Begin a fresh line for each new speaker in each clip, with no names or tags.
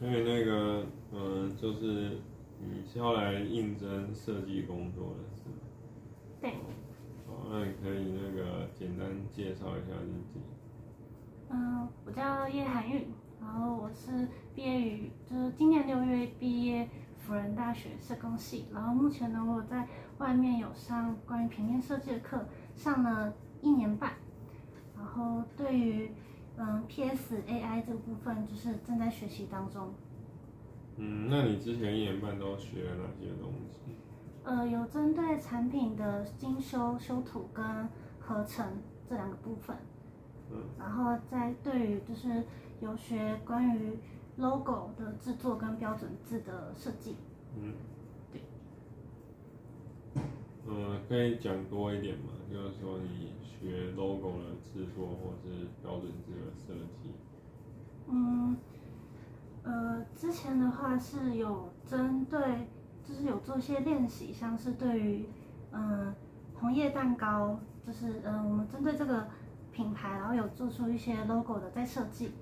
所以那个，嗯，就是你是要来应征设计工作的是吗？
对，
好，那你可以那个简单介绍一下自己。
嗯，我叫叶涵玉，然后我是毕业于就是今年六月毕业辅仁大学社工系，然后目前呢我有在外面有上关于平面设计的课，上了一年半，然后对于嗯 PS AI 这个部分就是正在学习当中。
嗯，那你之前一年半都学了哪些东西？
呃，有针对产品的精修、修图跟合成这两个部分，
嗯，
然后再对于就是有学关于 logo 的制作跟标准字的设计。
嗯，
对。
嗯，可以讲多一点吗？就是说你学 logo 的制作或是标准字的设计。
嗯，呃，之前的话是有针对，就是有做一些练习，像是对于嗯红叶蛋糕，就是嗯我们针对这个品牌，然后有做出一些 logo 的在设计，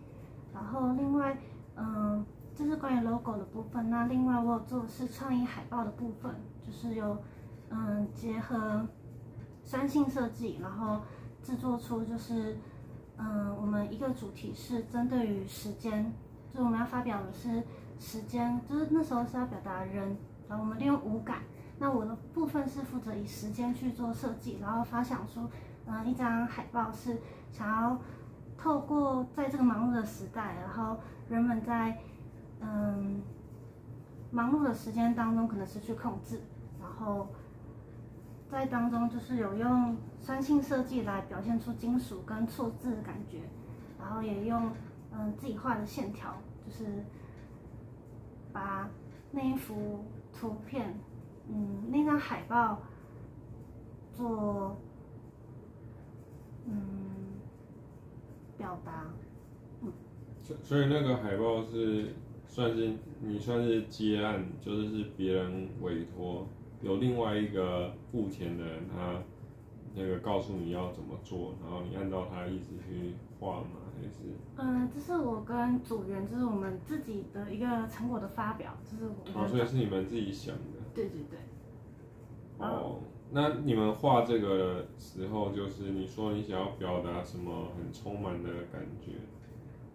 然后另外嗯这是关于 logo 的部分，那另外我有做的是创意海报的部分，就是有嗯结合酸性设计，然后制作出就是。嗯，我们一个主题是针对于时间，就是我们要发表的是时间，就是那时候是要表达人，然后我们利用五感。那我的部分是负责以时间去做设计，然后发想出，嗯，一张海报是想要透过在这个忙碌的时代，然后人们在嗯忙碌的时间当中可能失去控制，然后。在当中就是有用酸性设计来表现出金属跟错字的感觉，然后也用嗯自己画的线条，就是把那一幅图片，嗯那张海报做嗯表达，
嗯。所所以那个海报是算是你算是接案，就是是别人委托。有另外一个付钱的人，他那个告诉你要怎么做，然后你按照他的意思去画吗？还是？
嗯，这是我跟组员，就是我们自己的一个成果的发表，就是我。
哦，所以是你们自己想的。
对对对。
哦，那你们画这个时候，就是你说你想要表达什么很充满的感觉？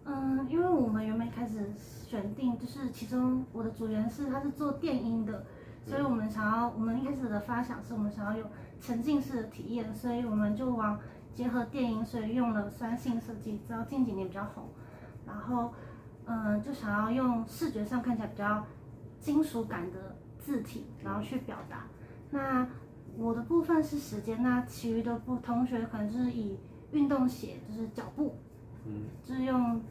嗯，因为我们原本开始选定，就是其中我的组员是他是做电音的。所以我们想要，我们一开始的发想是我们想要有沉浸式的体验，所以我们就往结合电影，所以用了酸性设计，知道近几年比较红，然后嗯，就想要用视觉上看起来比较金属感的字体，然后去表达。那我的部分是时间，那其余的部同学可能就是以运动鞋，就是脚步，
嗯，
就是用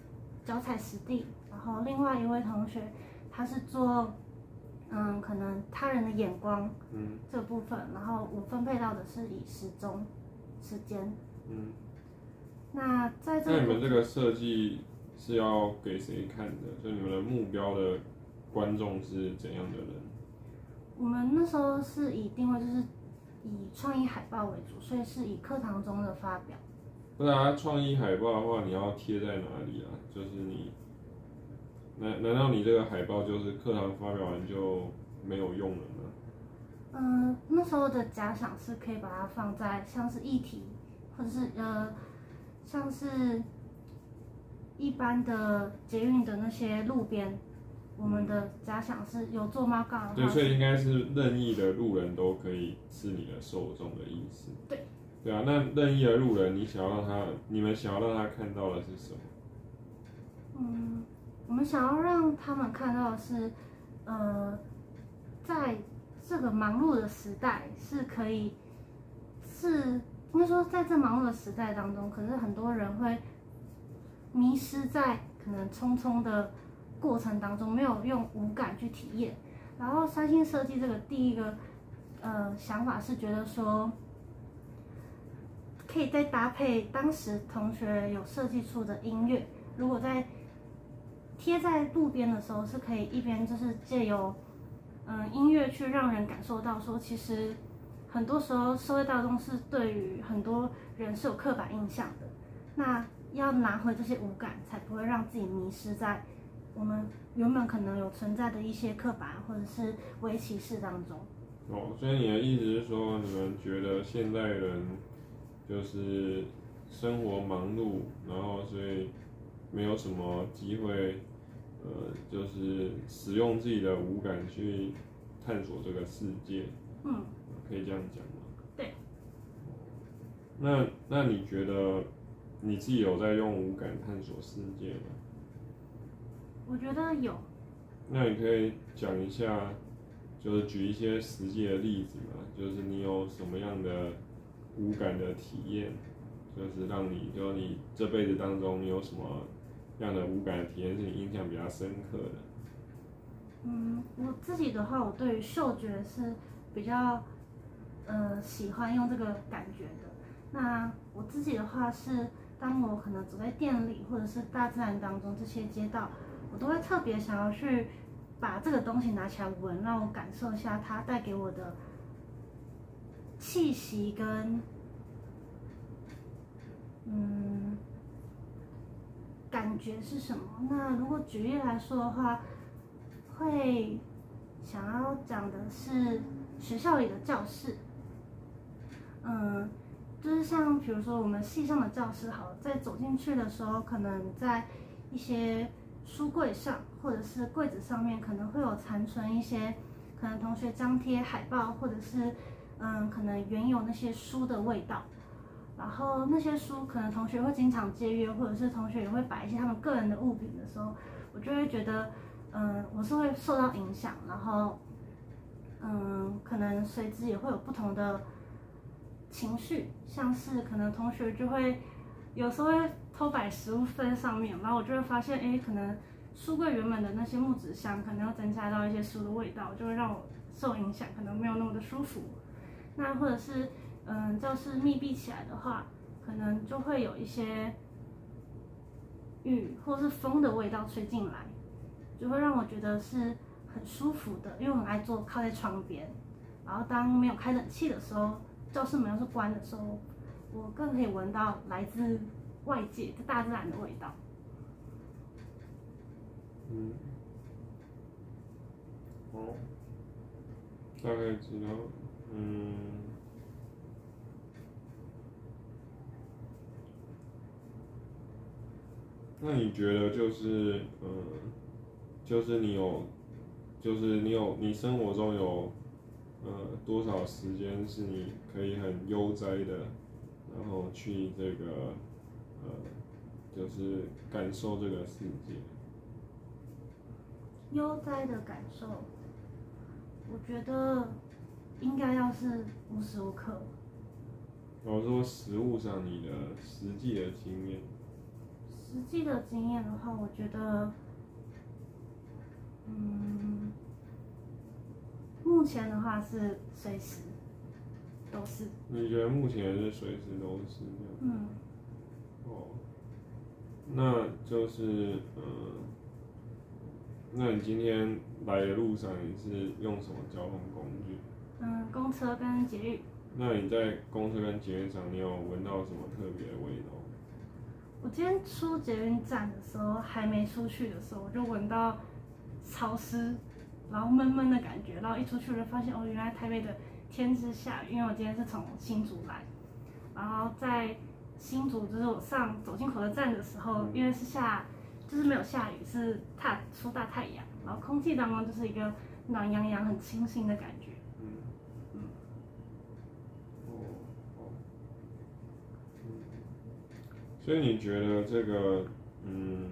脚踩实地。然后另外一位同学他是做。嗯，可能他人的眼光，
嗯，
这部分，然后我分配到的是以时钟时间，
嗯，
那在这，
那你们这个设计是要给谁看的？就你们的目标的观众是怎样的人？
我们那时候是以定位就是以创意海报为主，所以是以课堂中的发表。
不然，创意海报的话，你要贴在哪里啊？就是你。难难道你这个海报就是课堂发表完就没有用了吗？
嗯，那时候的假想是可以把它放在像是议题，或者是呃，像是一般的捷运的那些路边，我们的假想是有做猫杠。
对，所以应该是任意的路人都可以是你的受众的意思。
对。
对啊，那任意的路人，你想要让他，你们想要让他看到的是什么？
嗯。我们想要让他们看到的是，呃，在这个忙碌的时代是可以，是应该说在这忙碌的时代当中，可是很多人会迷失在可能匆匆的过程当中，没有用五感去体验。然后三星设计这个第一个呃想法是觉得说，可以再搭配当时同学有设计出的音乐，如果在贴在路边的时候，是可以一边就是借由，嗯，音乐去让人感受到说，其实很多时候社会大众是对于很多人是有刻板印象的。那要拿回这些五感，才不会让自己迷失在我们原本可能有存在的一些刻板或者是微歧视当中。
哦，所以你的意思是说，你们觉得现代人就是生活忙碌，然后所以没有什么机会，呃，就是使用自己的五感去探索这个世界，
嗯，
可以这样讲吗？
对。
那那你觉得你自己有在用五感探索世界吗？
我觉得有。
那你可以讲一下，就是举一些实际的例子嘛，就是你有什么样的五感的体验，就是让你，就你这辈子当中有什么这样的五感体验是你印象比较深刻的？
嗯，我自己的话，我对于嗅觉是比较，呃，喜欢用这个感觉的。那我自己的话是，当我可能走在店里或者是大自然当中这些街道，我都会特别想要去把这个东西拿起来闻，让我感受一下它带给我的气息跟，嗯，感觉是什么。那如果举例来说的话，会想要讲的是学校里的教室，嗯。就是像比如说我们系上的教室，好，在走进去的时候，可能在一些书柜上或者是柜子上面，可能会有残存一些可能同学张贴海报，或者是嗯，可能原有那些书的味道。然后那些书可能同学会经常借阅，或者是同学也会摆一些他们个人的物品的时候，我就会觉得嗯，我是会受到影响，然后嗯，可能随之也会有不同的。情绪像是可能同学就会有时候会偷摆食物放在上面，然后我就会发现，哎，可能书柜原本的那些木质香可能要增加到一些书的味道，就会让我受影响，可能没有那么的舒服。那或者是，嗯，教室密闭起来的话，可能就会有一些雨或是风的味道吹进来，就会让我觉得是很舒服的，因为我很爱坐靠在窗边，然后当没有开冷气的时候。教室门要是关的时候，我更可以闻到来自外界、大自然的味道。
嗯，哦，大概知道，嗯，那你觉得就是，嗯，就是你有，就是你有，你生活中有。呃，多少时间是你可以很悠哉的，然后去这个，呃，就是感受这个世界。
悠哉的感受，我觉得应该要是无时无刻。
我说食物上你的实际的经验。
实际的经验的话，我觉得，嗯。目前的话是随时都是。
你觉得目前是随时都是这样？
嗯。
哦，那就是呃，那你今天来的路上你是用什么交通工具？
嗯，公车跟捷运。
那你在公车跟捷运上，你有闻到什么特别的味道？
我今天出捷运站的时候，还没出去的时候，我就闻到潮湿。然后闷闷的感觉，然后一出去就发现哦，原来台北的天是下雨，因为我今天是从新竹来，然后在新竹就是我上走进火车站的时候，因为是下，就是没有下雨，是太出大太阳，然后空气当中就是一个暖洋洋、很清新的感觉。嗯嗯。
哦哦。嗯。所以你觉得这个，嗯，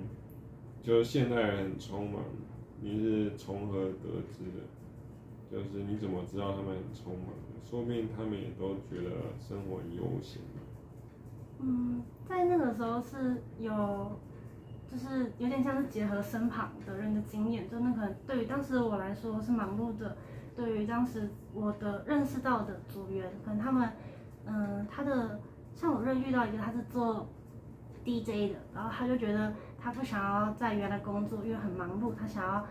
就是现代人很匆忙。你是从何得知的？就是你怎么知道他们很匆忙？说不定他们也都觉得生活悠闲。
嗯，在那个时候是有，就是有点像是结合身旁的人的经验，就那个对于当时我来说是忙碌的，对于当时我的认识到的组员，可能他们，嗯，他的像我认遇到一个他是做 DJ 的，然后他就觉得。他不想要在原来工作，因为很忙碌，他想要。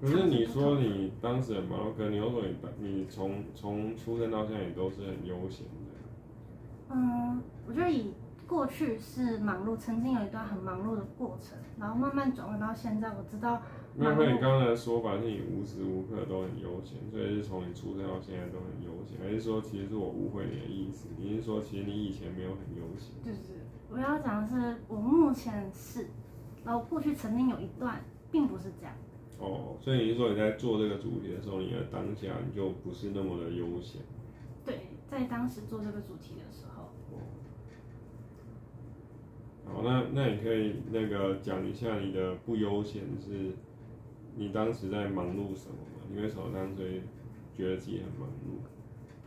可是你说你当时很忙碌，可你又说你你从从出生到现在也都是很悠闲的。
嗯，我觉得以过去是忙碌，曾经有一段很忙碌的过程，然后慢慢转换到现在，我知道
那和你刚才的说法是你无时无刻都很悠闲，所以是从你出生到现在都很悠闲，还是说其实是我误会你的意思？你是说其实你以前没有很悠闲？
就是我要讲的是，我目前是，然后过去曾经有一段并不是这样。
哦，所以你是说你在做这个主题的时候，你的当下你就不是那么的悠闲？
对，在当时做这个主题的时候。
好，那那你可以那个讲一下你的不悠闲是，你当时在忙碌什么吗？你为什么当时觉得自己很忙碌？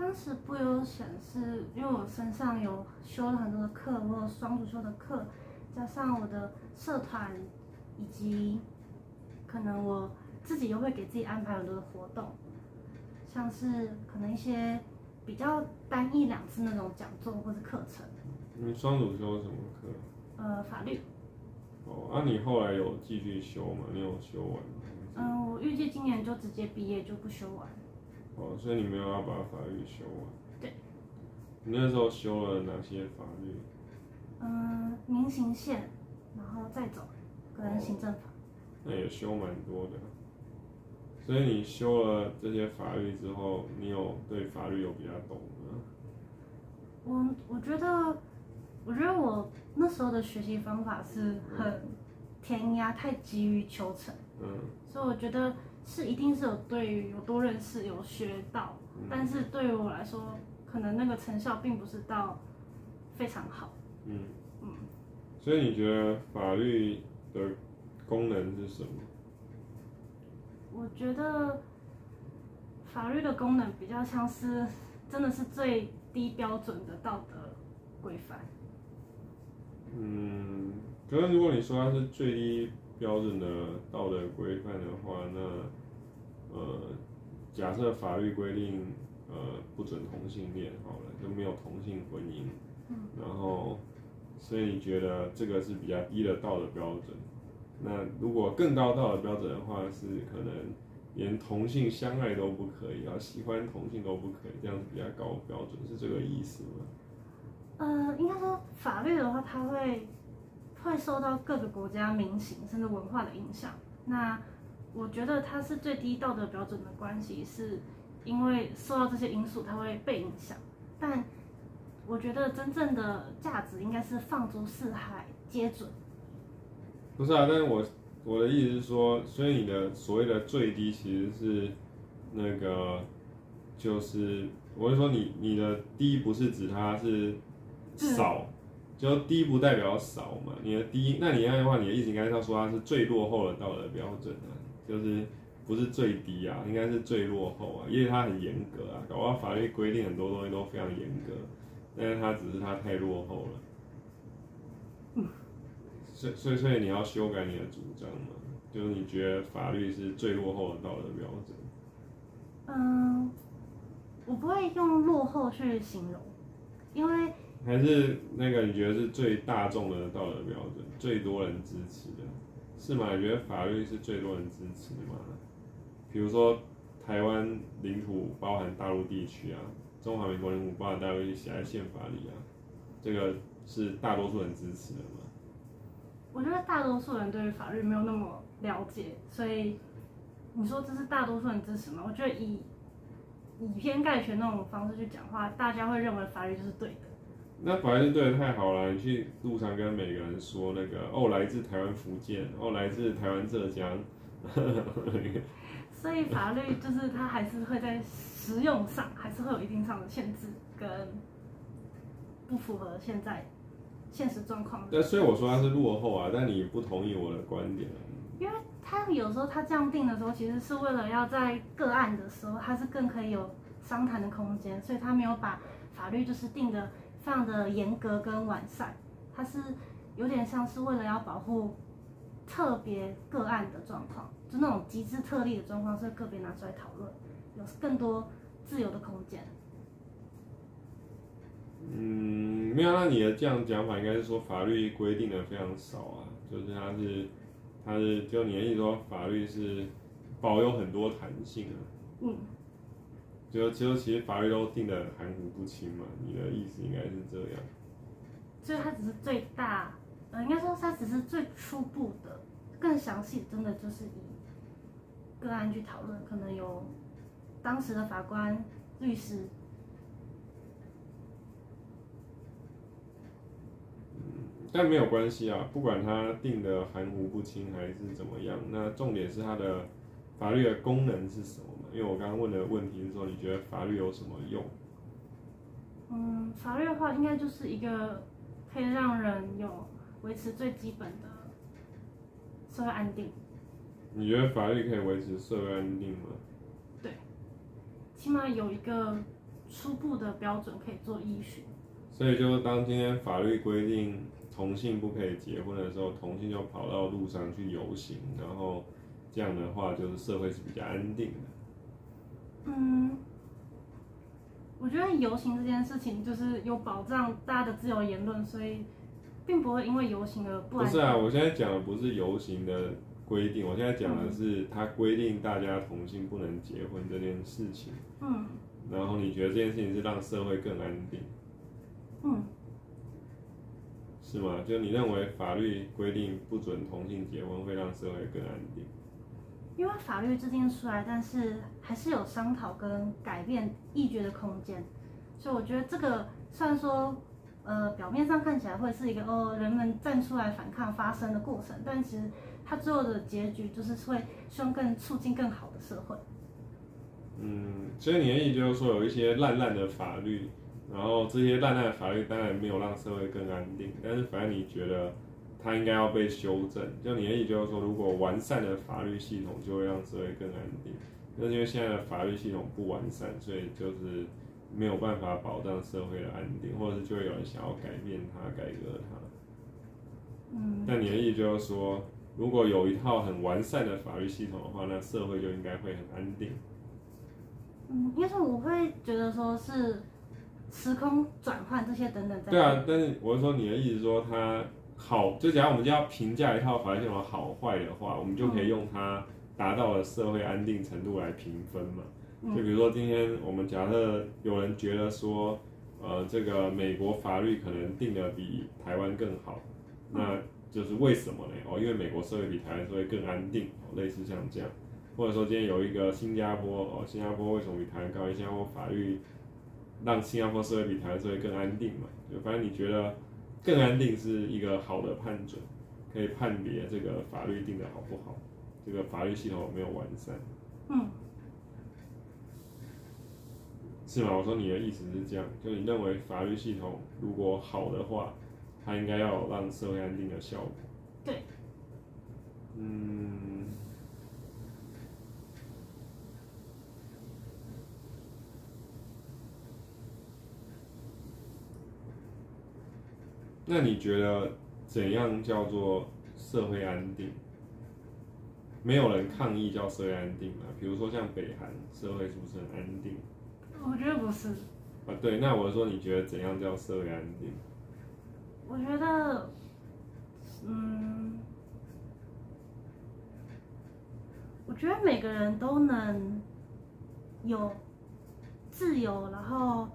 当时不悠闲是因为我身上有修了很多的课，我有双主修的课，加上我的社团，以及可能我自己又会给自己安排很多的活动，像是可能一些比较单一两次那种讲座或者课程。
你双主修什么课？
呃，法律。
哦，那你后来有继续修吗？你有修完吗？
嗯，我预计今年就直接毕业，就不修完。
哦，所以你没有要把法律修完。
对。
你那时候修了哪些法律？
嗯，民刑线，然后再走，个人行政法。
那也修蛮多的。所以你修了这些法律之后，你有对法律有比较懂吗？
我我觉得。我觉得我那时候的学习方法是很填鸭，太急于求成。嗯。所以我觉得是一定是有对于有多认识有学到，但是对于我来说，可能那个成效并不是到非常好。嗯
嗯。所以你觉得法律的功能是什么？
我觉得法律的功能比较像是真的是最低标准的道德规范。
嗯，可是如果你说它是最低标准的道德规范的话，那呃，假设法律规定呃不准同性恋好了，就没有同性婚姻，然后所以你觉得这个是比较低的道德标准？那如果更高道德标准的话，是可能连同性相爱都不可以，啊，喜欢同性都不可以，这样子比较高标准，是这个意思吗？
呃，应该说法律的话，它会会受到各个国家民情甚至文化的影响。那我觉得它是最低道德标准的关系，是因为受到这些因素，它会被影响。但我觉得真正的价值应该是放诸四海皆准。
不是啊，但是我我的意思是说，所以你的所谓的最低其实是那个，就是我是说你你的低不是指它是。少，就低不代表少嘛。你的低，那你那样的话，你的意思应该是要说它是最落后的道德标准啊，就是不是最低啊，应该是最落后啊，因为它很严格啊，搞到法律规定很多东西都非常严格，但是它只是它太落后了。嗯，所所以所以你要修改你的主张嘛，就是你觉得法律是最落后的道德标准。
嗯，我不会用落后去形容，因为。
还是那个你觉得是最大众的道德标准，最多人支持的，是吗？你觉得法律是最多人支持的吗？比如说台湾领土包含大陆地区啊，中华民国领土包含大陆地区写在宪法里啊，这个是大多数人支持的吗？
我觉得大多数人对于法律没有那么了解，所以你说这是大多数人支持吗？我觉得以以偏概全那种方式去讲话，大家会认为法律就是对的。
那法律对的太好了，你去路上跟每个人说那个哦，来自台湾福建，哦，来自台湾浙江。
所以法律就是它还是会在实用上还是会有一定上的限制，跟不符合现在现实状况。
对，所以我说它是落后啊，但你不同意我的观点。
因为他有时候他这样定的时候，其实是为了要在个案的时候，他是更可以有商谈的空间，所以他没有把法律就是定的。非常的严格跟完善，它是有点像是为了要保护特别个案的状况，就那种极致特例的状况是个别拿出来讨论，有更多自由的空间。
嗯，没有，那你的这样讲法应该是说法律规定的非常少啊，就是它是它是就你的意思说法律是保有很多弹性啊。嗯。就就其实法律都定的含糊不清嘛，你的意思应该是这样。
所以它只是最大，呃，应该说它只是最初步的，更详细真的就是以个案去讨论，可能有当时的法官、律师。
但没有关系啊，不管他定的含糊不清还是怎么样，那重点是他的法律的功能是什么嘛？因为我刚刚问的问题是说，你觉得法律有什么用？
嗯，法律的话，应该就是一个可以让人有维持最基本的社会安定。
你觉得法律可以维持社会安定吗？
对，起码有一个初步的标准可以做依循。
所以就是当今天法律规定。同性不可以结婚的时候，同性就跑到路上去游行，然后这样的话，就是社会是比较安定的。
嗯，我觉得游行这件事情就是有保障大家的自由言论，所以并不会因为游行而不。
不是啊，我现在讲的不是游行的规定，我现在讲的是他规定大家同性不能结婚这件事情。嗯。然后你觉得这件事情是让社会更安定？嗯。是吗？就你认为法律规定不准同性结婚会让社会更安定？
因为法律制定出来，但是还是有商讨跟改变议决的空间，所以我觉得这个虽然说，呃，表面上看起来会是一个哦，人们站出来反抗发生的过程，但其实它最后的结局就是会希望更促进更好的社会。
嗯，所以你的意思就是说，有一些烂烂的法律。然后这些烂烂的法律当然没有让社会更安定，但是反正你觉得它应该要被修正。就你的意思就是说，如果完善的法律系统就会让社会更安定。那因为现在的法律系统不完善，所以就是没有办法保障社会的安定，或者是就会有人想要改变它、改革它。嗯。但你的意思就是说，如果有一套很完善的法律系统的话，那社会就应该会很安定。
嗯，因为我会觉得说是。时空转换这些等等。
对啊，但是我是说，你的意思说它好，就假如我们就要评价一套法律系统好坏的话，我们就可以用它达到了社会安定程度来评分嘛？就比如说今天我们假设有人觉得说，呃，这个美国法律可能定的比台湾更好，那就是为什么呢？哦，因为美国社会比台湾社会更安定，类似像这样，或者说今天有一个新加坡，哦，新加坡为什么比台湾高？新加坡法律。让新加坡社会比台湾社会更安定嘛？就反正你觉得更安定是一个好的判准，可以判别这个法律定的好不好，这个法律系统有没有完善？嗯，是吗？我说你的意思是这样，就你认为法律系统如果好的话，它应该要让社会安定的效果。
对。
嗯。那你觉得怎样叫做社会安定？没有人抗议叫社会安定吗？比如说像北韩社会是不是很安定？
我觉得不是。
啊，对，那我说你觉得怎样叫社会安定？
我觉得，嗯，我觉得每个人都能有自由，然后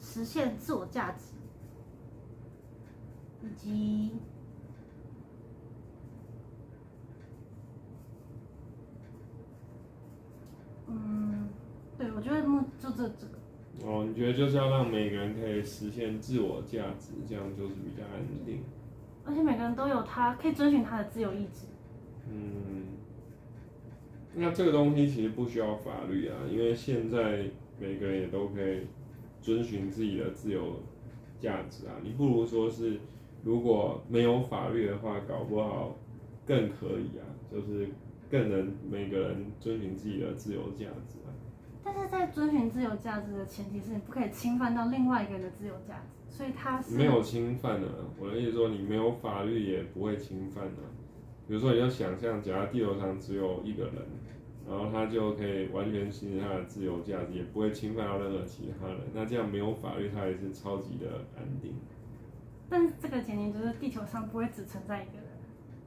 实现自我价值。以及，嗯，对，我觉得目就这这个。
哦，你觉得就是要让每个人可以实现自我价值，这样就是比较安定。
而且每个人都有他可以遵循他的自由意志。
嗯，那这个东西其实不需要法律啊，因为现在每个人也都可以遵循自己的自由价值啊。你不如说是。如果没有法律的话，搞不好更可以啊，就是更能每个人遵循自己的自由价值啊。
但是在遵循自由价值的前提是你不可以侵犯到另外一个人的自由价值，所以他是
没有侵犯的。我的意思说，你没有法律也不会侵犯的。比如说，你要想象，假如地球上只有一个人，然后他就可以完全行使他的自由价值，也不会侵犯到任何其他人，那这样没有法律，他也是超级的安定。
但是这个前提就是地球上不会只存在一个人。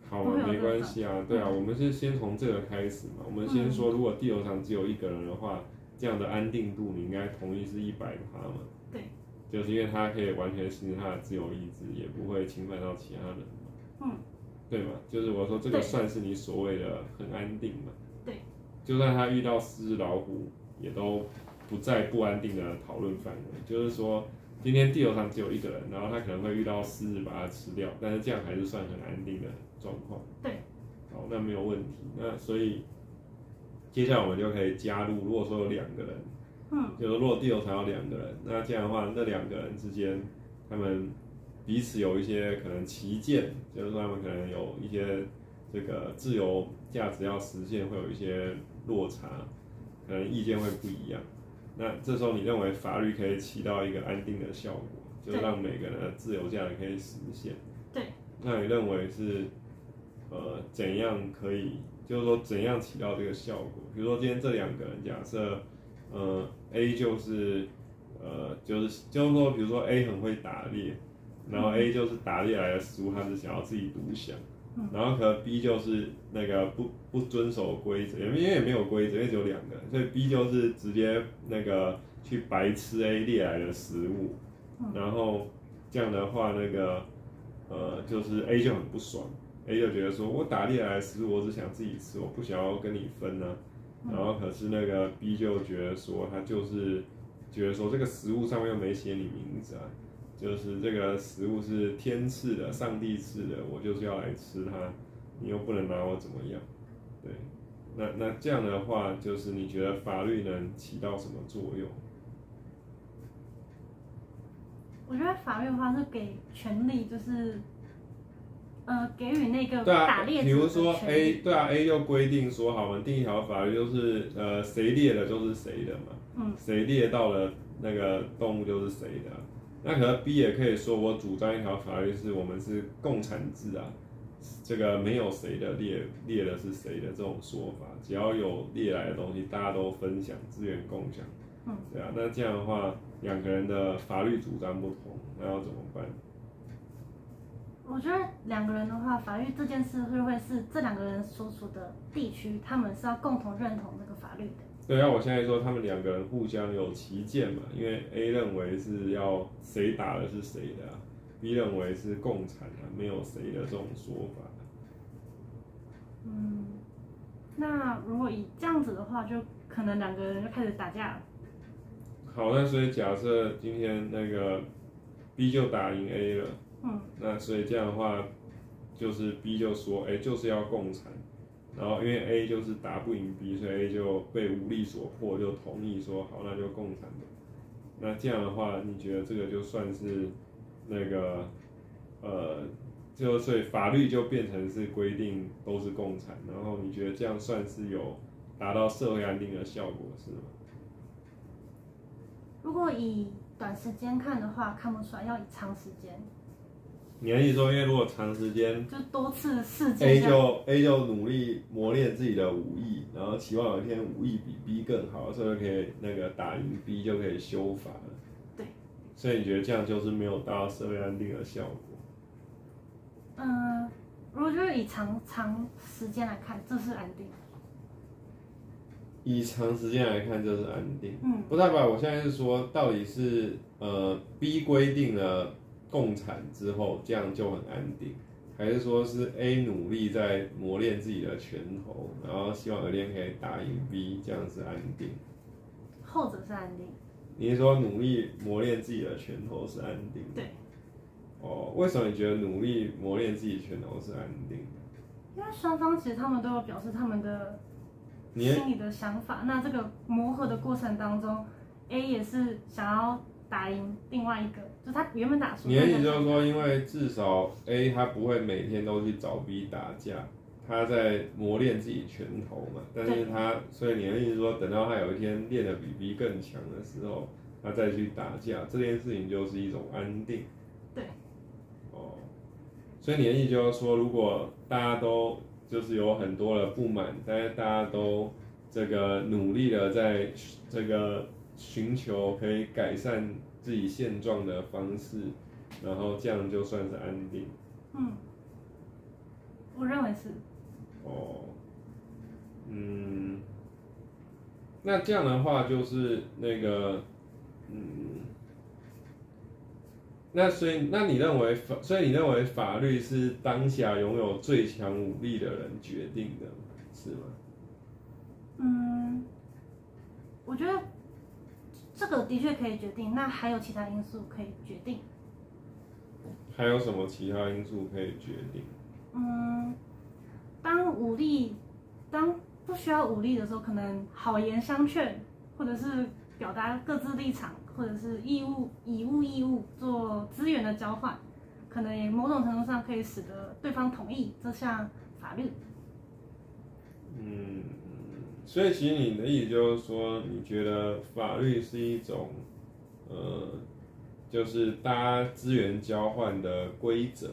好啊，没关系啊，对啊，我们是先从这个开始嘛。我们先说，如果地球上只有一个人的话，这样的安定度你应该同意是一百趴嘛？
对。
就是因为他可以完全行使他的自由意志，也不会侵犯到其他人嘛。
嗯，
对嘛？就是我说这个算是你所谓的很安定嘛。
对。
就算他遇到狮子老虎，也都不在不安定的讨论范围。就是说，今天地球上只有一个人，然后他可能会遇到狮子把它吃掉，但是这样还是算很安定的状况。
对。
好，那没有问题。那所以接下来我们就可以加入，如果说有两个人。
嗯，
就是如果地球上有两个人，那这样的话，那两个人之间，他们彼此有一些可能旗舰，就是说他们可能有一些这个自由价值要实现，会有一些落差，可能意见会不一样。那这时候你认为法律可以起到一个安定的效果，就是让每个人的自由价值可以实现。
对。
那你认为是呃怎样可以，就是说怎样起到这个效果？比如说今天这两个人，假设。呃，A 就是呃，就是就是说，比如说 A 很会打猎，然后 A 就是打猎来的食物，他是想要自己独享，然后可能 B 就是那个不不遵守规则，因为也没有规则，因为只有两个人，所以 B 就是直接那个去白吃 A 猎来的食物，然后这样的话，那个呃，就是 A 就很不爽，A 就觉得说我打猎来的食物，我只想自己吃，我不想要跟你分啊。然后可是那个 B 就觉得说，他就是觉得说这个食物上面又没写你名字啊，就是这个食物是天赐的，上帝赐的，我就是要来吃它，你又不能拿我怎么样？对，那那这样的话，就是你觉得法律能起到什么作用？
我觉得法律的话是给权利，就是。呃，给予那个
对
啊，
比如说 A，对啊，A 就规定说，好，我们定一条法律，就是呃，谁猎的就是谁的嘛，
嗯，
谁猎到了那个动物就是谁的。那可能 B 也可以说，我主张一条法律，是我们是共产制啊，这个没有谁的猎猎的是谁的这种说法，只要有猎来的东西，大家都分享，资源共享，
嗯，
对啊，那这样的话，两个人的法律主张不同，那要怎么办？
我觉得两个人的话，法律这件事会不会是这两个人所处的地区，他们是要共同认同这个法律的？
对啊，我现在说他们两个人互相有旗舰嘛，因为 A 认为是要谁打的是谁的，B 认为是共产啊，没有谁的这种说法。
嗯，那如果以这样子的话，就可能两个人就开始打架。
好，那所以假设今天那个 B 就打赢 A 了。
嗯，
那所以这样的话，就是 B 就说，哎，就是要共产，然后因为 A 就是打不赢 B，所以 A 就被武力所迫，就同意说好，那就共产的。那这样的话，你觉得这个就算是那个，呃，就所以法律就变成是规定都是共产，然后你觉得这样算是有达到社会安定的效果是吗？
如果以短时间看的话，看不出来，要以长时间。
你的意思说，因为如果长时间
就多次事件
，A 就 A 就努力磨练自己的武艺，然后期望有一天武艺比 B 更好，所以就可以那个打赢 B 就可以修法了。
对。
所以你觉得这样就是没有达到社会安定的效果？
嗯，如果就是以长长时间来看，这是安定。
以长时间来看，这是安定。
嗯。
不代表我现在是说，到底是呃 B 规定了。共产之后，这样就很安定，还是说是 A 努力在磨练自己的拳头，然后希望有一天可以打赢 B，这样是安定？
后者是安定。
你是说努力磨练自己的拳头是安定？
对。
哦，为什么你觉得努力磨练自己拳头是安定？
因为双方其实他们都有表示他们的心里的想法，那这个磨合的过程当中，A 也是想要。打赢另外一个，就他原本打输。
你的意思就是说，因为至少 A 他不会每天都去找 B 打架，他在磨练自己拳头嘛。但是他，所以你的意思说，等到他有一天练得比 B 更强的时候，他再去打架，这件事情就是一种安定。
对。
哦。所以你的意思就是说，如果大家都就是有很多的不满，但是大家都这个努力的在这个。寻求可以改善自己现状的方式，然后这样就算是安定。
嗯，我认为是。
哦，嗯，那这样的话就是那个，嗯，那所以，那你认为法，所以你认为法律是当下拥有最强武力的人决定的，是吗？
嗯，我觉得这个的确可以决定。那还有其他因素可以决定？
还有什么其他因素可以决定？
嗯，当武力，当不需要武力的时候，可能好言相劝，或者是表达各自立场，或者是义务以物易物做资源的交换，可能也某种程度上可以使得对方同意这项法律。
嗯，所以其实你的意思就是说，你觉得法律是一种，呃，就是大家资源交换的规则，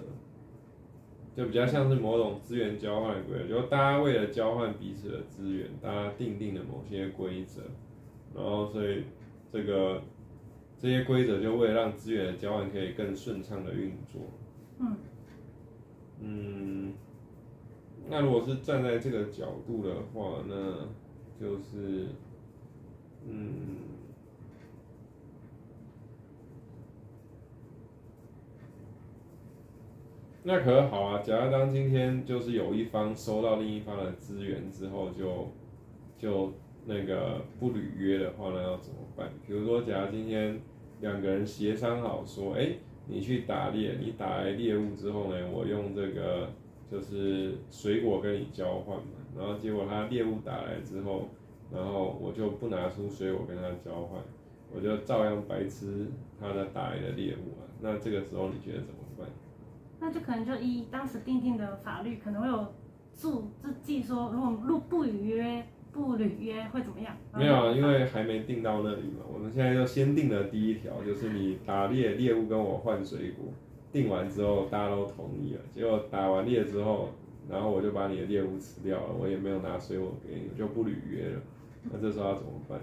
就比较像是某种资源交换的规则，就大家为了交换彼此的资源，大家定定了某些规则，然后所以这个这些规则就为了让资源的交换可以更顺畅的运作。
嗯
嗯，那如果是站在这个角度的话，那就是，嗯，那可好啊。假如当今天就是有一方收到另一方的资源之后就，就那个不履约的话，那要怎么办？比如说，假如今天两个人协商好说，哎、你去打猎，你打来猎物之后呢，我用这个就是水果跟你交换嘛，然后结果他猎物打来之后，然后我就不拿出水果跟他交换，我就照样白吃他的打来的猎物啊，那这个时候你觉得怎么？
那就可能就依当时定定的法律，可能会有注就记说，如果入不履约不履约会怎么样？
没有啊，因为还没定到那里嘛。我们现在就先定了第一条，就是你打猎猎物跟我换水果，定完之后大家都同意了。结果打完猎之后，然后我就把你的猎物吃掉了，我也没有拿水果给你，就不履约了。那这时候要怎么办？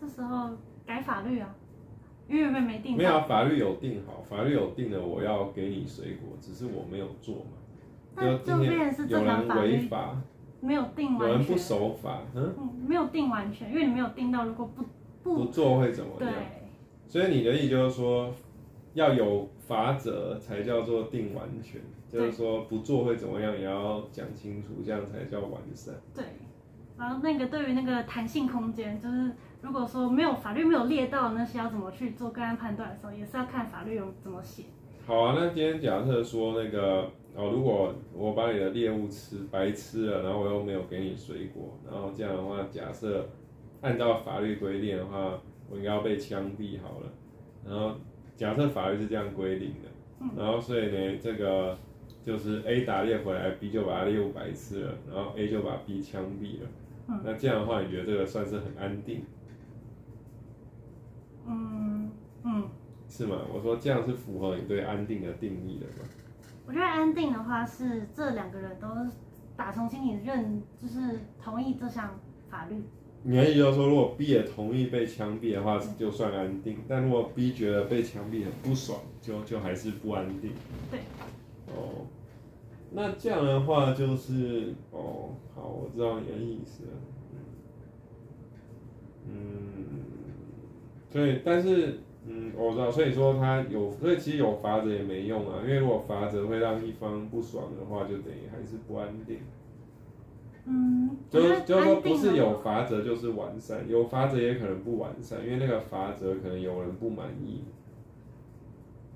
这时候改法律啊，因为没定
没有啊，法律有定好，法律有定了，我要给你水果，只是我没有做嘛。
那
今天
就变成是
有
这条
人违
法律，没有定完
有人不，守法，嗯，
嗯，没有定完全，因为你没有定到，如果不
不
不
做会怎么
对。
样？所以你的意思就是说，要有法则才叫做定完全，就是说不做会怎么样，也要讲清楚，这样才叫完善。
对，然后那个对于那个弹性空间，就是如果说没有法律没有列到那些要怎么去做个案判断的时候，也是要看法律有怎么写。
好啊，那今天假设说那个哦，如果我把你的猎物吃白吃了，然后我又没有给你水果，然后这样的话，假设按照法律规定的话，我应该要被枪毙好了。然后假设法律是这样规定的，然后所以呢，这个就是 A 打猎回来，B 就把猎物白吃了，然后 A 就把 B 枪毙了。
嗯
那这样的话，你觉得这个算是很安定，是吗？我说这样是符合你对安定的定义的吗？
我觉得安定的话是这两个人都打从心里认，就是同意这项法律。
你的意思就是说，如果 B 也同意被枪毙的话，就算安定；但如果 B 觉得被枪毙很不爽，就就还是不安定。
对。
哦，那这样的话就是哦，好，我知道你的意思了。嗯，所以但是嗯，我知道，所以说他有，所以其实有法则也没用啊，因为如果法则会让一方不爽的话，就等于还是不安定。
嗯，
就
是
就是说，不是有
话
法则就是完善，有法则也可能不完善，因为那个法则可能有人不满意。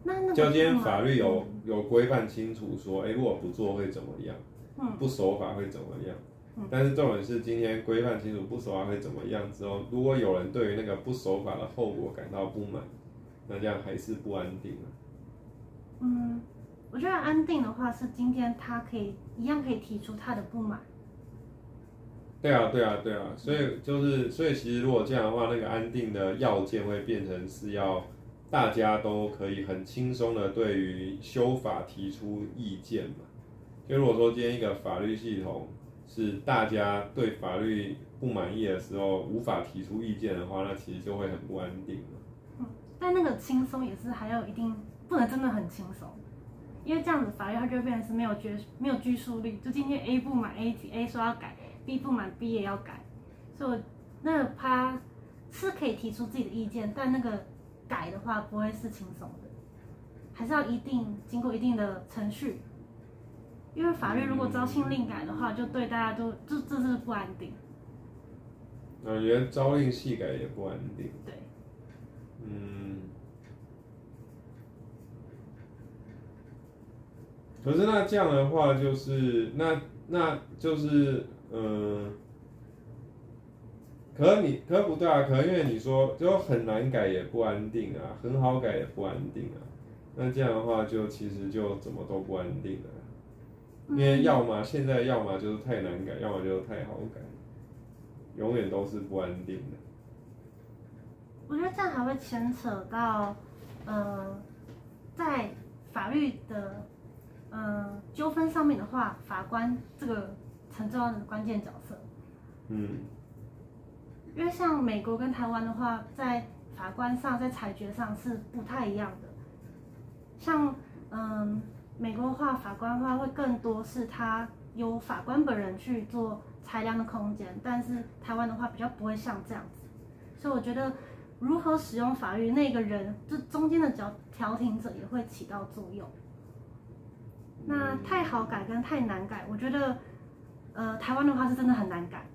那那个
就今天法律有有规范清楚说，哎、如果不做会怎么样，
嗯
不守法会怎么样
嗯。
但是重点是今天规范清楚不守法会怎么样之后，如果有人对于那个不守法的后果感到不满，那这样还是不安定啊。
嗯，我觉得安定的话是今天他可以一样可以提出他的不满。
对啊，对啊，对啊，所以就是，所以其实如果这样的话，那个安定的要件会变成是要大家都可以很轻松的对于修法提出意见嘛。就如果说今天一个法律系统是大家对法律不满意的时候无法提出意见的话，那其实就会很不安定嘛。
但那个轻松也是还有一定不能真的很轻松，因为这样子法律它就会变成是没有拘没有拘束力，就今天 A 不满 A A 说要改，B 不满 B 也要改，所以我那个他是可以提出自己的意见，但那个改的话不会是轻松的。还是要一定经过一定的程序，因为法律如果朝令令改的话，就对大家都就这是不安定。
我觉得朝令夕改也不安定。
对，
嗯。可是那这样的话，就是那那就是嗯，可是你可不对啊，可能因为你说就很难改也不安定啊，很好改也不安定啊，那这样的话就其实就怎么都不安定了，因为要么现在要么就是太难改，要么就是太好改，永远都是不安定的。
我觉得这样还会牵扯到，呃，在法律的。嗯，纠纷上面的话，法官这个很重要的关键角色。
嗯，
因为像美国跟台湾的话，在法官上在裁决上是不太一样的。像嗯，美国的话，法官的话会更多是他由法官本人去做裁量的空间，但是台湾的话比较不会像这样子。所以我觉得，如何使用法律，那个人这中间的调调停者也会起到作用。那太好改跟太难改，我觉得，呃，台湾的话是真的很难改。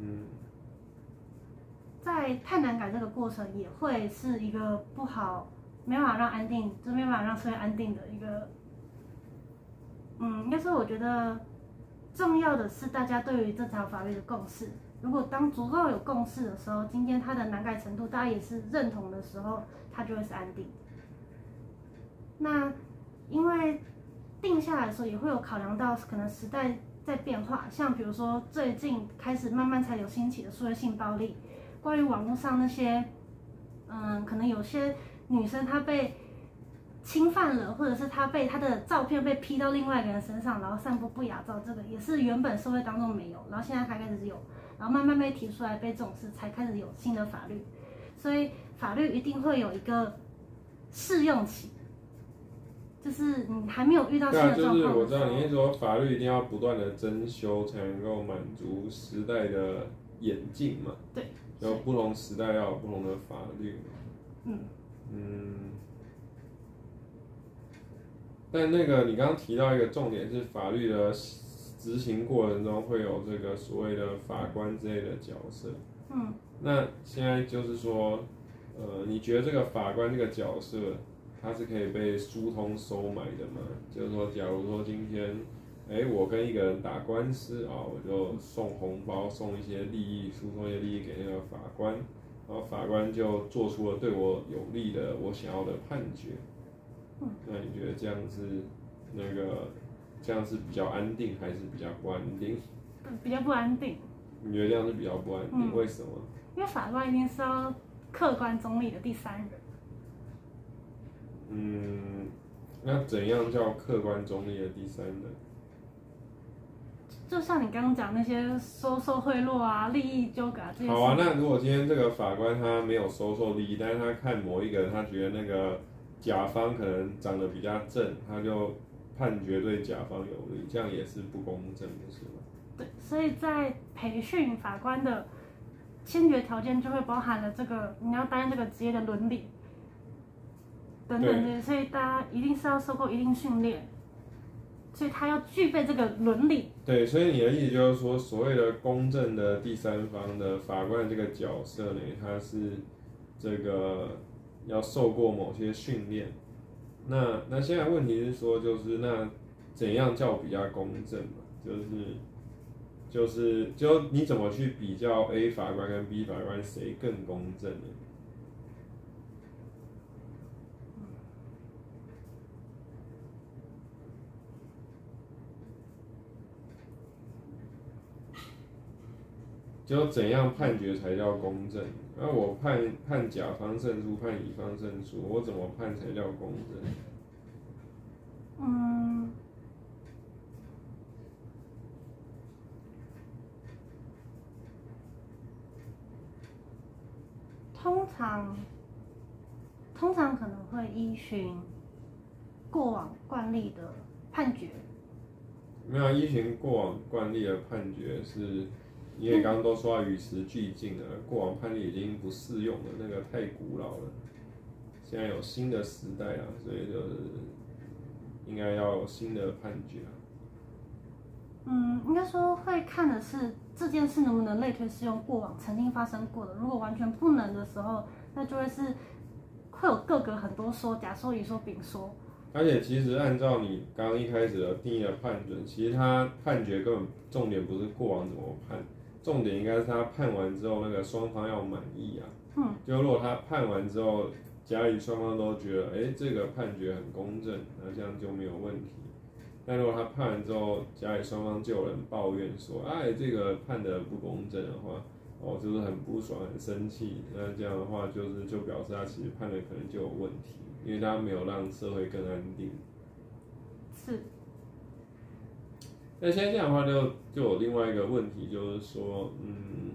嗯，
在太难改这个过程，也会是一个不好，没办法让安定，就没办法让社会安定的一个。嗯，应该说，我觉得重要的是大家对于这条法律的共识。如果当足够有共识的时候，今天它的难改程度大家也是认同的时候，它就会是安定。那因为。定下来的时候也会有考量到可能时代在变化，像比如说最近开始慢慢才有兴起的数位性暴力，关于网络上那些，嗯，可能有些女生她被侵犯了，或者是她被她的照片被 P 到另外一个人身上，然后散布不雅照，这个也是原本社会当中没有，然后现在才开始有，然后慢慢被提出来被重视，才开始有新的法律，所以法律一定会有一个试用期。就是你还没有遇到
对啊，就是我知道你是说法律一定要不断的增修，才能够满足时代的演进嘛？
对，
有不同时代要有不同的法律。
嗯
嗯。但那个你刚刚提到一个重点是法律的执行过程中会有这个所谓的法官之类的角色。
嗯。
那现在就是说，呃，你觉得这个法官这个角色？他是可以被疏通收买的吗？就是说，假如说今天，哎，我跟一个人打官司啊，我就送红包，送一些利益，输送一些利益给那个法官，然后法官就做出了对我有利的我想要的判决。嗯那你觉得这样子，那个这样是比较安定，还是比较不安定？
比较不安定。
你觉得这样是比较不安定？为什么？
因为法官一定是要客观中立的第三人。
嗯，那怎样叫客观中立的第三人？
就像你刚刚讲那些收受贿赂啊、利益纠葛这些。
好啊，那如果今天这个法官他没有收受利益，但是他看某一个人，他觉得那个甲方可能长得比较正，他就判决对甲方有利，这样也是不公正的，是吗？
对，所以在培训法官的先决条件就会包含了这个你要担任这个职业的伦理。等等的，所以大家一定是要受过一定训练，所以他要具备这个伦理。
对，所以你的意思就是说，所谓的公正的第三方的法官这个角色呢，他是这个要受过某些训练。那那现在问题是说，就是那怎样叫比较公正嘛？就是就是就你怎么去比较 A 法官跟 B 法官谁更公正呢？就怎样判决才叫公正？那我判判甲方胜诉，判乙方胜诉，我怎么判才叫公正？
嗯，通常通常可能会依循过往惯例的判决。
没有依循过往惯例的判决是。因为刚刚都说要与时俱进了，过往判例已经不适用了，那个太古老了，现在有新的时代啊，所以就是应该要有新的判决啊。
嗯，应该说会看的是这件事能不能类推适用过往曾经发生过的。如果完全不能的时候，那就会是会有各个很多说，甲说乙说丙说。
而且其实按照你刚刚一开始的定义的判准，其实他判决根本重点不是过往怎么判，重点应该是他判完之后那个双方要满意啊。
嗯，
就如果他判完之后，甲乙双方都觉得，哎，这个判决很公正，那这样就没有问题。但如果他判完之后，甲乙双方就有人抱怨说，哎，这个判的不公正的话，哦，就是很不爽、很生气。那这样的话，就是就表示他其实判的可能就有问题，因为他没有让社会更安定。
是，
那现在这样的话就，就有另外一个问题，就是说，嗯，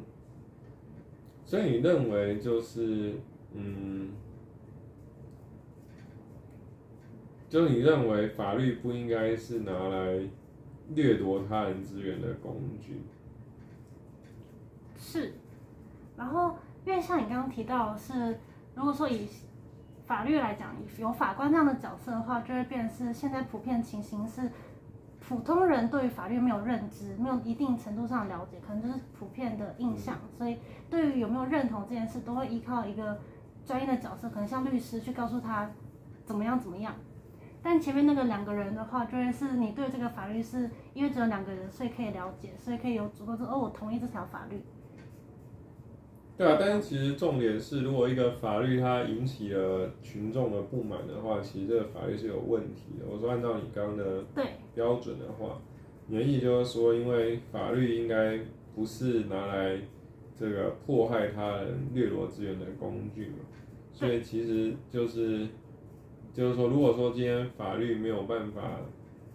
所以你认为就是，嗯，就你认为法律不应该是拿来掠夺他人资源的工具？
是，然后因为像你刚刚提到是，如果说以法律来讲，有法官这样的角色的话，就会变成是现在普遍情形是，普通人对于法律没有认知，没有一定程度上的了解，可能就是普遍的印象，所以对于有没有认同这件事，都会依靠一个专业的角色，可能像律师去告诉他怎么样怎么样。但前面那个两个人的话，就是你对这个法律是因为只有两个人，所以可以了解，所以可以有足够说哦，我同意这条法律。
对啊，但是其实重点是，如果一个法律它引起了群众的不满的话，其实这个法律是有问题的。我说按照你刚刚的
对，
标准的话，你的意思就是说，因为法律应该不是拿来这个迫害他人、掠夺资源的工具嘛，所以其实就是就是说，如果说今天法律没有办法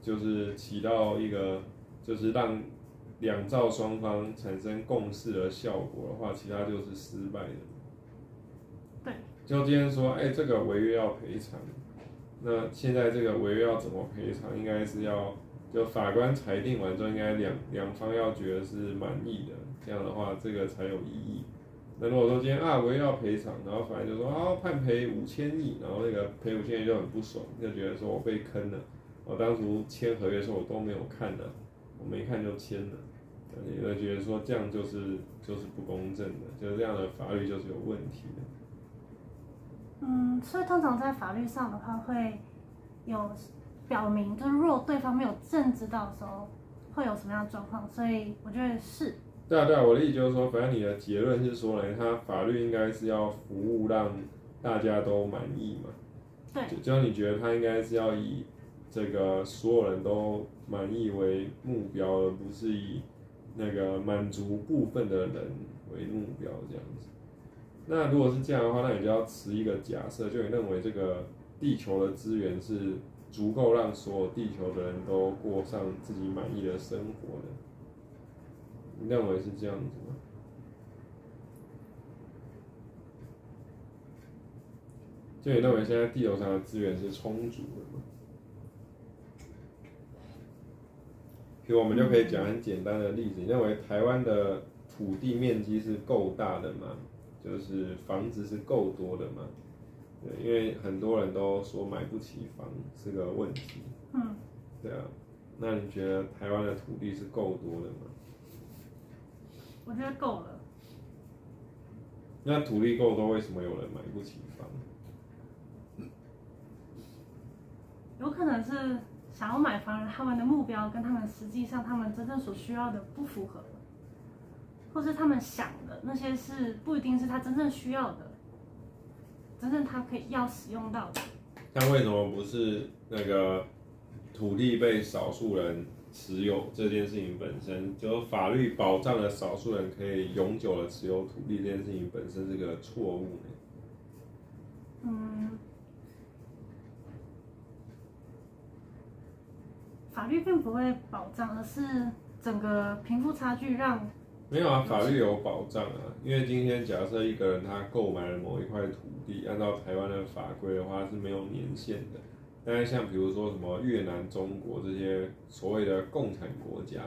就是起到一个就是让两造双方产生共识的效果的话，其他就是失败的。
对，
就今天说，哎、这个违约要赔偿，那现在这个违约要怎么赔偿？应该是要就法官裁定完之后，应该两两方要觉得是满意的，这样的话这个才有意义。那如果说今天啊违约要赔偿，然后法院就说啊判赔五千亿，然后那个赔五千亿就很不爽，就觉得说我被坑了，我当初签合约的时候我都没有看的，我没看就签了，你会觉得说这样就是就是不公正的，就是这样的法律就是有问题的。
嗯，所以通常在法律上的话，会有表明，就是如果对方没有正知道的时候，会有什么样的状况。所以我觉得是，
对啊，对啊，我的意思就是说，反正你的结论是说呢，他法律应该是要服务让大家都满意嘛。
对，
就就是你觉得他应该是要以这个所有人都满意为目标，而不是以那个满足部分的人为目标这样子。那如果是这样的话，那你就要持一个假设，就你认为这个地球的资源是足够让所有地球的人都过上自己满意的生活的。你认为是这样子吗？就你认为现在地球上的资源是充足的其实我们就可以讲很简单的例子，你认为台湾的土地面积是够大的吗？就是房子是够多的吗？对，因为很多人都说买不起房是个问题。
嗯，
对啊，那你觉得台湾的土地是够多的吗？
我觉得够了。
那土地够多，为什么有人买不起房？
有可能是想要买房人他们的目标跟他们实际上他们真正所需要的不符合，或是他们想的那些是不一定是他真正需要的，真正他可以要使用到的。
那为什么不是那个土地被少数人持有这件事情本身，就是法律保障了少数人可以永久的持有土地这件事情本身是个错误呢？
嗯，法律并不会保障，而是整个贫富差距让
没有啊，法律有保障啊，因为今天假设一个人他购买了某一块土地，按照台湾的法规的话是没有年限的。但是像比如说什么越南、中国这些所谓的共产国家，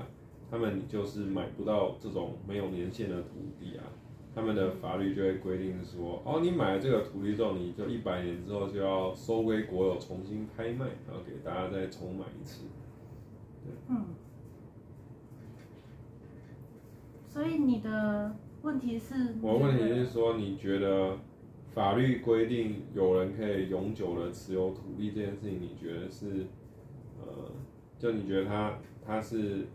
他们就是买不到这种没有年限的土地啊。他们的法律就会规定说，哦，你买了这个土地之后，你就一百年之后就要收归国有，重新拍卖，然后给大家再重买一次。
嗯。所以你的问题是？
我的问题是说，你觉得法律规定有人可以永久的持有土地这件事情，你觉得是，呃，就你觉得他他是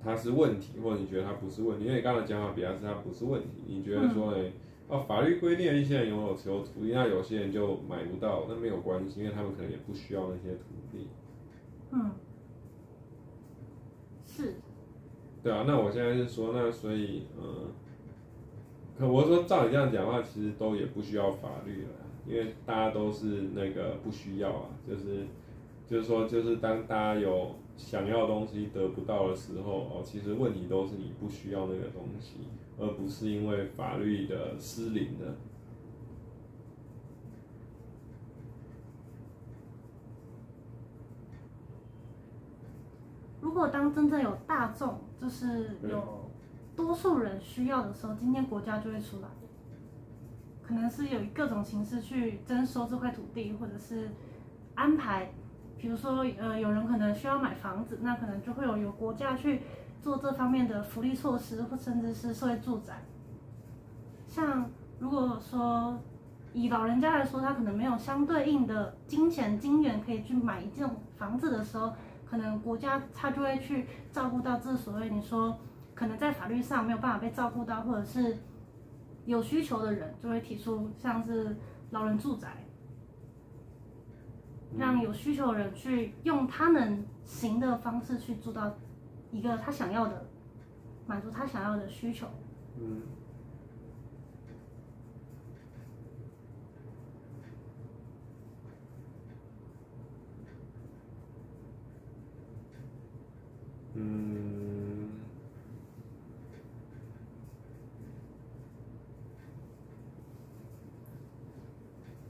他是问题，或者你觉得他不是问题？因为你刚才讲法比较是他不是问题，你觉得说，哎，哦，法律规定一些人拥有持有土地，那有些人就买不到，那没有关系，因为他们可能也不需要那些土地。
嗯，是。
对啊，那我现在是说，那所以，嗯，可我说照你这样讲的话，其实都也不需要法律了，因为大家都是那个不需要啊，就是，就是说，就是当大家有想要的东西得不到的时候，哦，其实问题都是你不需要那个东西，而不是因为法律的失灵的。
如果当真正有大众，就是有多数人需要的时候，今天国家就会出来，可能是有各种形式去征收这块土地，或者是安排，比如说呃有人可能需要买房子，那可能就会有有国家去做这方面的福利措施，或甚至是社会住宅。像如果说以老人家来说，他可能没有相对应的金钱金源可以去买一栋房子的时候。可能国家他就会去照顾到这所谓你说可能在法律上没有办法被照顾到，或者是有需求的人，就会提出像是老人住宅，让有需求的人去用他能行的方式去做到一个他想要的，满足他想要的需求。嗯。
嗯，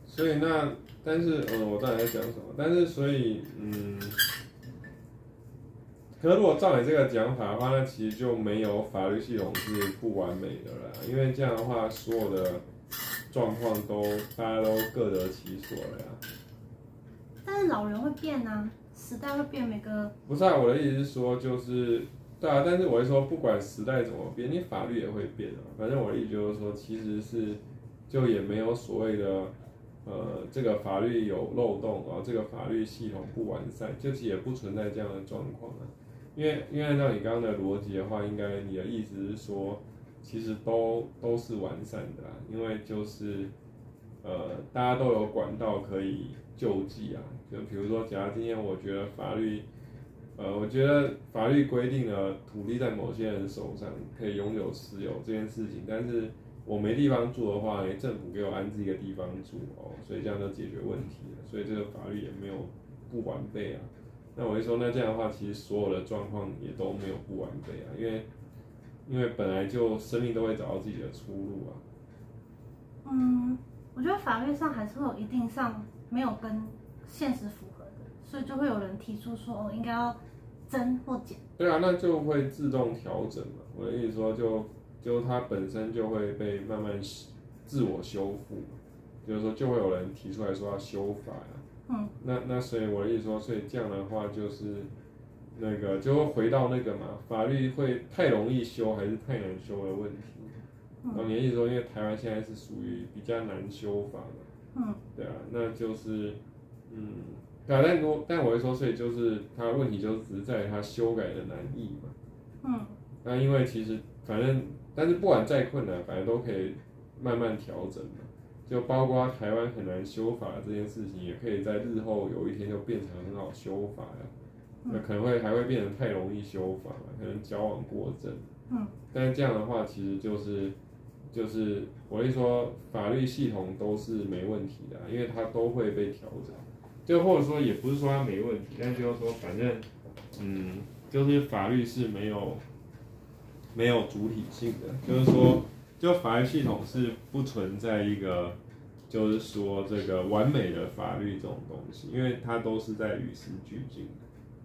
所以那，但是，嗯，我到底在讲什么？但是，所以，嗯，可是如果照你这个讲法的话，那其实就没有法律系统是不完美的了，因为这样的话，所有的状况都大家都各得其所了呀。
但是老人会变啊。时代会变，每个
不是啊，我的意思是说，就是对啊，但是我会说，不管时代怎么变，你法律也会变啊。反正我的意思就是说，其实是就也没有所谓的呃，这个法律有漏洞啊，这个法律系统不完善，就是也不存在这样的状况啊。因为因为按照你刚刚的逻辑的话，应该你的意思是说，其实都都是完善的，因为就是呃，大家都有管道可以救济啊。就比如说，假如今天我觉得法律，呃，我觉得法律规定了土地在某些人手上可以永久持有这件事情，但是我没地方住的话，政府给我安置一个地方住哦，所以这样就解决问题了。所以这个法律也没有不完备啊。那我就说，那这样的话，其实所有的状况也都没有不完备啊，因为因为本来就生命都会找到自己的出路啊。
嗯，我觉得法律上还是会有一定上没有跟。现实符合的，所以就会有人提出说，哦，应该要增或减。
对啊，那就会自动调整嘛。我的意思说，就就它本身就会被慢慢自我修复，就是说就会有人提出来说要修法呀。嗯。那那所以我的意思说，所以这样的话就是那个就会回到那个嘛，法律会太容易修还是太难修的问题。然后你的意思说，因为台湾现在是属于比较难修法的。嗯。对啊，那就是。嗯，对啊，但如但我会说，所以就是它问题就只是在它修改的难易嘛。嗯。那因为其实反正，但是不管再困难，反正都可以慢慢调整嘛。就包括台湾很难修法这件事情，也可以在日后有一天就变成很好修法呀。那可能会还会变成太容易修法嘛？可能矫枉过正。嗯。但是这样的话，其实就是就是我一说法律系统都是没问题的，因为它都会被调整。就或者说也不是说它没问题，但就是说反正，嗯，就是法律是没有没有主体性的，就是说，就法律系统是不存在一个，就是说这个完美的法律这种东西，因为它都是在与时俱进的。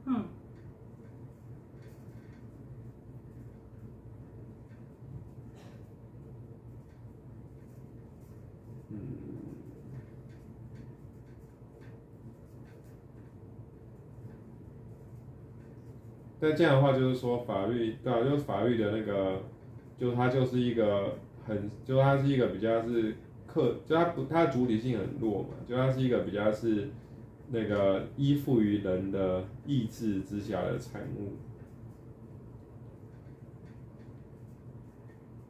嗯。但这样的话就是说法律，对啊，就是法律的那个，就它就是一个很，就它是一个比较是客，就它不，它主体性很弱嘛，就它是一个比较是那个依附于人的意志之下的产物，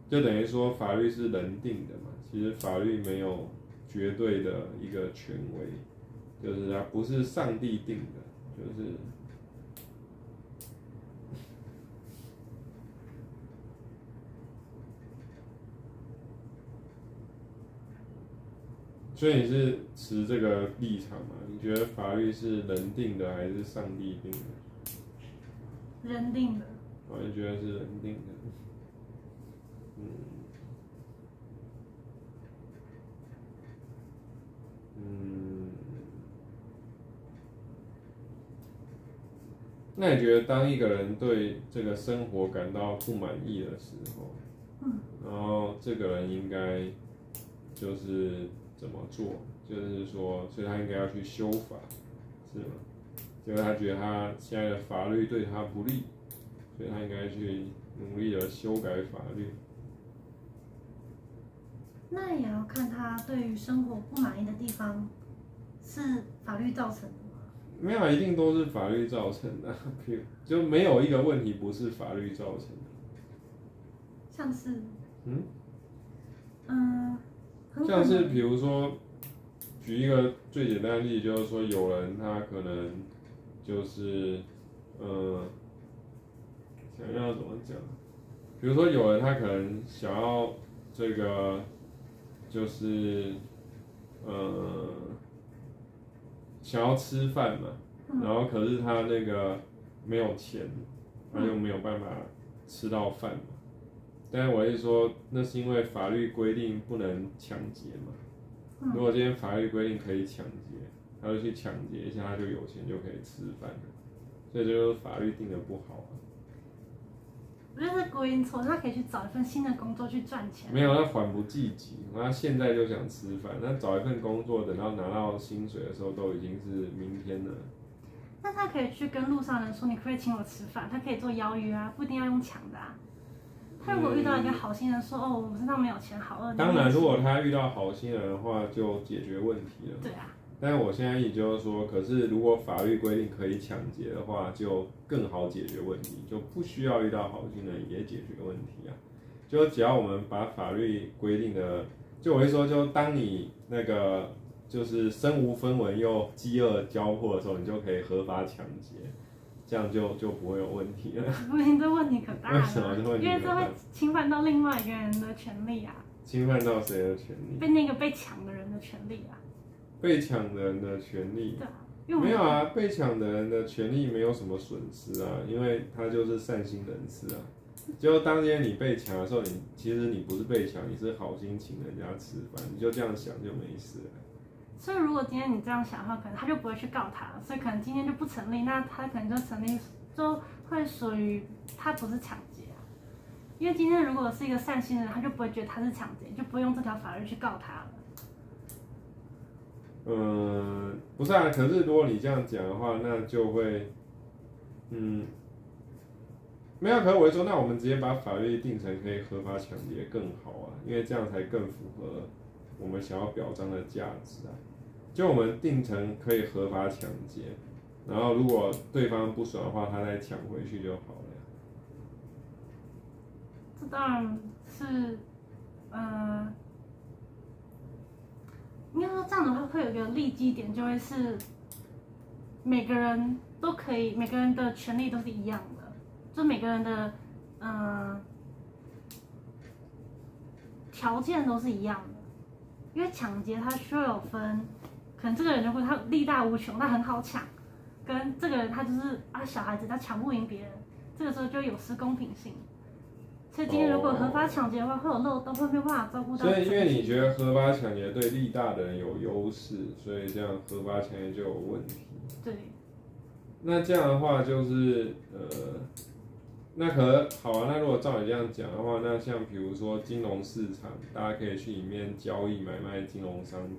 就等于说法律是人定的嘛，其实法律没有绝对的一个权威，就是它不是上帝定的，就是。所以你是持这个立场吗？你觉得法律是人定的还是上帝定的？
人定的。
我也觉得是人定的。嗯。嗯。那你觉得，当一个人对这个生活感到不满意的时候，嗯，然后这个人应该就是。怎么做？就是说，所以他应该要去修法，是吗？就是他觉得他现在的法律对他不利，所以他应该去努力的修改法律。
那也要看他对于生活不满意的地方，是法律造成的吗？
没有，一定都是法律造成的。就没有一个问题不是法律造成的。
像是，嗯，嗯。
像是比如说，举一个最简单的例子，就是说有人他可能就是，呃，想要怎么讲？比如说有人他可能想要这个，就是，呃，想要吃饭嘛，然后可是他那个没有钱，他就没有办法吃到饭嘛。但是我是说，那是因为法律规定不能抢劫嘛。如果今天法律规定可以抢劫，他就去抢劫一下，他就有钱就可以吃饭了。所以这就是法律定的不好啊。
我觉得是归因错，他可以去找一份新的工作去赚钱。
没有，他缓不济急，他现在就想吃饭，那找一份工作，等到拿到薪水的时候，都已经是明天了。
那他可以去跟路上人说：“你可以请我吃饭。”他可以做邀约啊，不一定要用抢的啊。他如果遇到一个好心人，说哦，我身上没有钱，好饿。
当然，如果他遇到好心人的话，就解决问题了。
对啊。
但是我现在也就是说，可是如果法律规定可以抢劫的话，就更好解决问题，就不需要遇到好心人也解决问题啊。就只要我们把法律规定的，就我会说，就当你那个就是身无分文又饥饿交迫的时候，你就可以合法抢劫。这样就就不会有问题了。
不行，这问题可大了。
为什么这问
题因为这会侵犯到另外一个人的权利啊。
侵犯到谁的权利？
被那个被抢的人的权利啊。
被抢的人的权利。
对啊。
没有啊，被抢的人的权利没有什么损失啊，因为他就是善心人士啊。就当天你被抢的时候，你其实你不是被抢，你是好心请人家吃饭，你就这样想就没事了。
所以，如果今天你这样想的话，可能他就不会去告他。所以，可能今天就不成立，那他可能就成立，就会属于他不是抢劫。因为今天如果是一个善心的人，他就不会觉得他是抢劫，就不会用这条法律去告他了。
嗯，不是啊。可是如果你这样讲的话，那就会，嗯，没有。可是我说，那我们直接把法律定成可以合法抢劫更好啊，因为这样才更符合我们想要表彰的价值啊。就我们定成可以合法抢劫，然后如果对方不爽的话，他再抢回去就好了。
这当然是，呃，应该说这样的话会有一个利基点，就会是每个人都可以，每个人的权利都是一样的，就每个人的嗯条件都是一样的，因为抢劫它需要有分。可能这个人就会他力大无穷，他很好抢，跟这个人他就是啊小孩子他抢不赢别人，这个时候就有失公平性。所以今天如果合法抢劫的话，会有漏洞，会没有办法照顾到。
所以因为你觉得合法抢劫对力大的人有优势，所以这样合法抢劫就有问题。
对。
那这样的话就是呃，那可好啊。那如果照你这样讲的话，那像比如说金融市场，大家可以去里面交易买卖金融商品。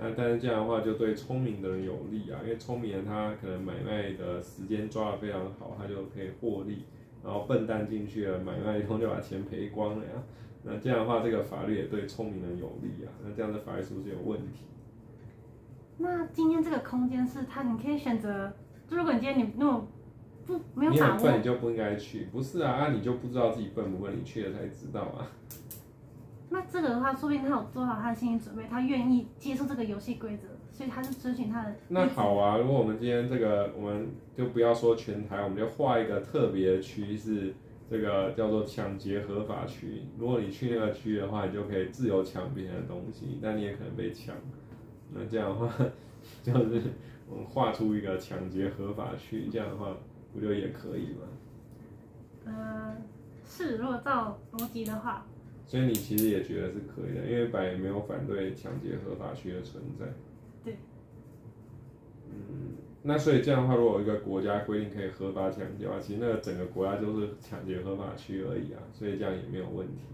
那但是这样的话就对聪明的人有利啊，因为聪明人他可能买卖的时间抓得非常好，他就可以获利。然后笨蛋进去了，买卖一通就把钱赔光了呀。那这样的话，这个法律也对聪明人有利啊。那这样的法律是不是有问题？
那今天这个空间是它，你可以选择，就如果你今天你那种不没有
你
把握，
很笨，你就不应该去。不是啊，啊你就不知道自己笨不笨，你去了才知道啊。
那这个的话，说不定他有做好他的心理准备，他愿意接受这个游戏规则，所以他是遵循他的。
那好啊，如果我们今天这个，我们就不要说全台，我们就画一个特别区，是这个叫做抢劫合法区。如果你去那个区的话，你就可以自由抢别人的东西，但你也可能被抢。那这样的话，就是我们画出一个抢劫合法区，这样的话不就也可以吗？
呃，是，如果照逻辑的话，
所以你其实也觉得是可以的，因为本来也没有反对抢劫合法区的存在。
对。
嗯，那所以这样的话，如果有一个国家规定可以合法抢劫的话，其实那个整个国家就是抢劫合法区而已啊，所以这样也没有问题。